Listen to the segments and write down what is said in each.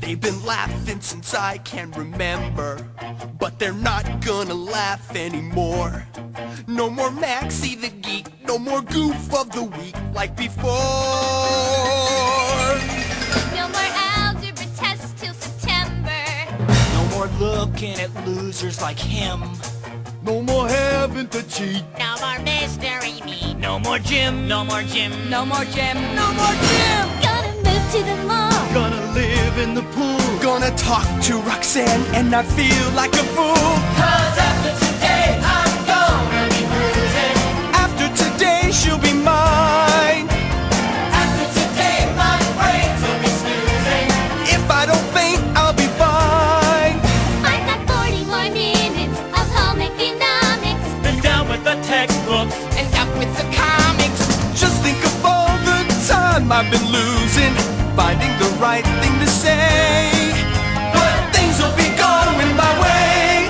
They've been laughing since I can remember, but they're not gonna laugh anymore. No more Maxie the Geek, no more Goof of the Week like before. No more algebra tests till September. No more looking at losers like him. No more having to cheat. No more mystery meat. No more gym. No more gym. No more gym. No more gym. Gonna move to the mall. Gonna live in the pool. Gonna talk to Roxanne and not feel like a fool. Cause after today, I'm gonna be losing. After today, she'll be mine. After today, my brains will be snoozing. If I don't faint, I'll be fine. I've got 40 more minutes of home economics. Been down with the textbooks. And up with the comics. Just think of all the time I've been losing, finding the right thing to say. But things will be going my way.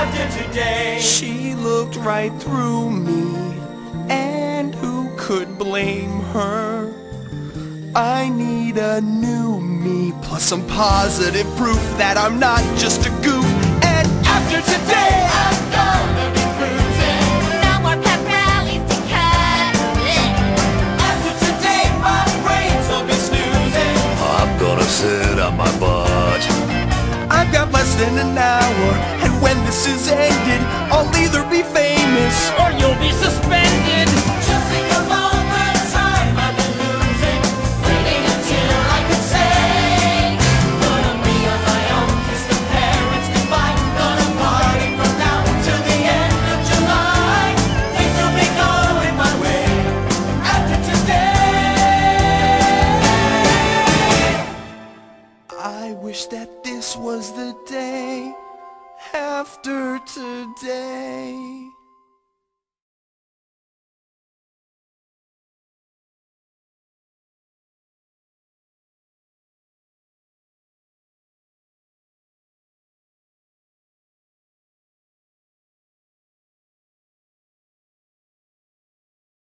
After today. She looked right through me, and who could blame her? I need a new me, plus some positive proof that I'm not just a goof. And after today, I'm gonna on my butt. I've got less than an hour, and when this is ended, I'll either be famous Or you'll be this was the day after today.